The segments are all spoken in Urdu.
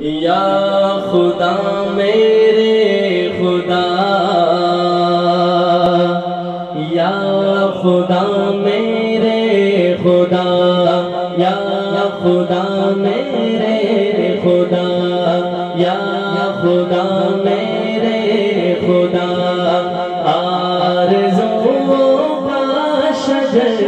یا خدا میرے خدا، یا خدا میرے خدا، یا خدا میرے خدا، یا خدا میرے خدا، آرزوں کا شجر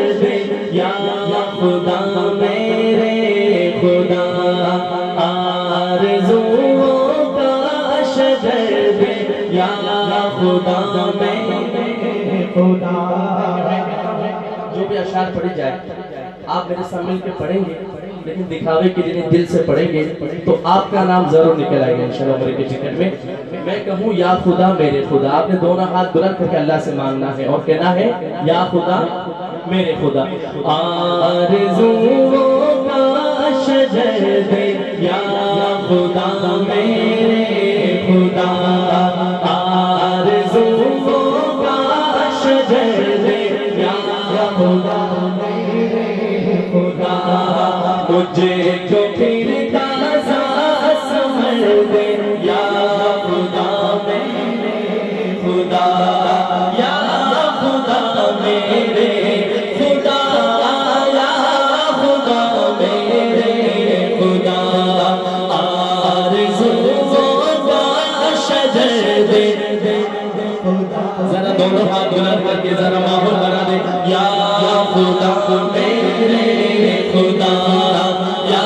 خدا خدا۔ جو بھی اشعار پڑھی جائے آپ میرے ساتھ مل کے پڑھیں گے، لیکن دکھاوے کے لیے دل سے پڑھیں گے، تو آپ کا نام ضرور نکل آئے گا انشاءاللہ عمرے کے ٹکٹ میں۔ میں کہوں، یا خدا میرے خدا، آپ نے دونوں ہاتھ بلند کر کے اللہ سے مانگنا ہے اور کہنا ہے، یا خدا میرے خدا۔ آرزوں کا شجر دے یا خدا میرے خدا میرے خدا مجھے جو پھر تازہ سمر دے، یا خدا میرے، خدا، یا خدا میرے، خدا، یا خدا میرے، خدا آرزوں کا شجر دے۔ ذرا دونوں ہاتھ بلند کر کے، ذرا ماحول بنا دے۔ یا خدا میرے خدا، یا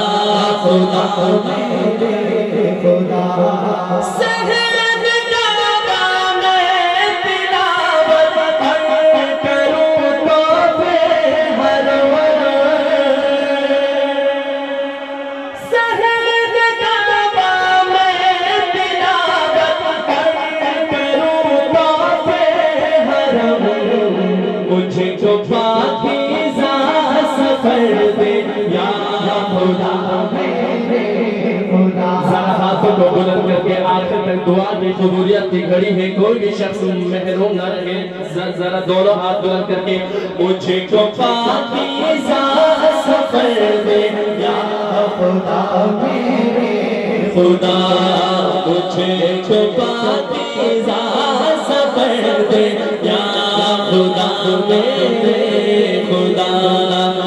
خدا میرے خدا۔ سہرد مجھے جو پاکیزہ سفر دے، یا خدا ہاتھوں کو بلند کر کے آخر تک دعا کی قبولیت کی گھڑی ہے، کوئی بھی شخص محروم نہ رہے۔ ذرا- ذرا دونوں ہاتھ بلند کر کے، مجھے جو پاکیزہ سفر دے، یا خدا میرے خدا۔ مجھے جو پاکیزہ سفر دے، یا خدا میرے خدا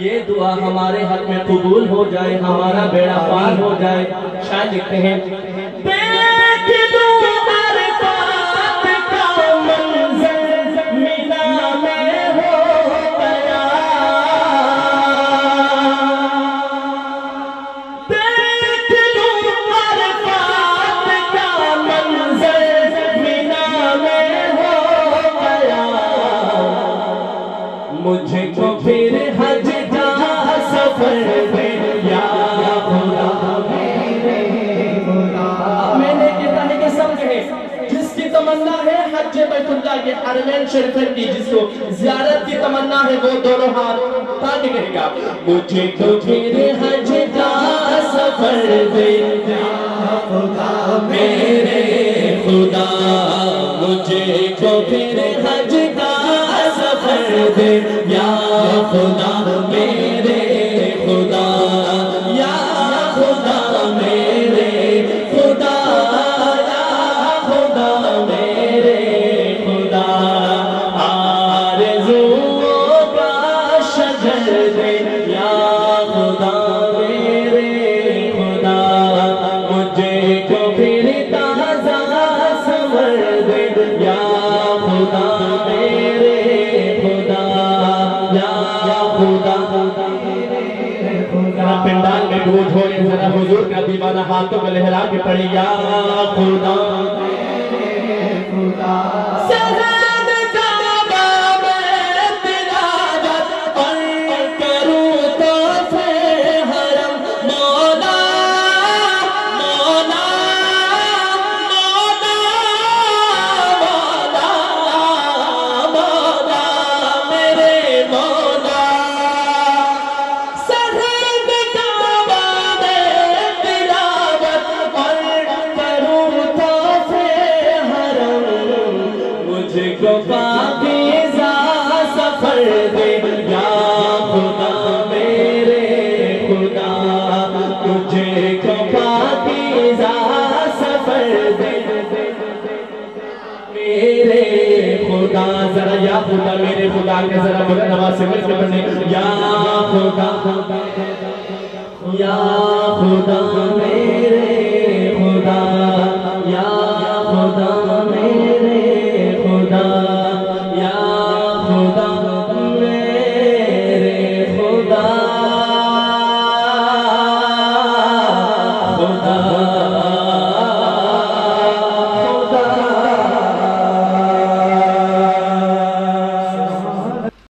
یہ دعا ہمارے حق میں قبول ہو جائے، ہمارا بیڑا پار ہو جائے۔ شاید لکھتے ہیں مجھے کو پھر حج کا سفر دے یا خدا میرے خدا میں نے کہتا ہے کہ سب کہے، جس کی تمنا ہے حج بیت اللہ کے حرمین شریفین کی، جس کو زیارت کی تمنا ہے وہ دونوں ہاتھ تاکہ کہے گا، مجھے تو پھر حج کا سفر دے یا خدا میرے خدا، مجھے کو پھر حج یا خدا میرے خدا، یا خدا میرے خدا، یا خدا میرے خدا، آرزو کا شجر دے خدا ذرا پنڈال میں گوج ہو ذرا حضور کا دیوانہ ہاتھوں میں لہرا کے پڑی یا خدا میرے خدا، ذرا یا خدا، میرے خدا کے ذرا بلے نواز سے مل کے پڑھنے۔ یا خدا یا خدا، میرے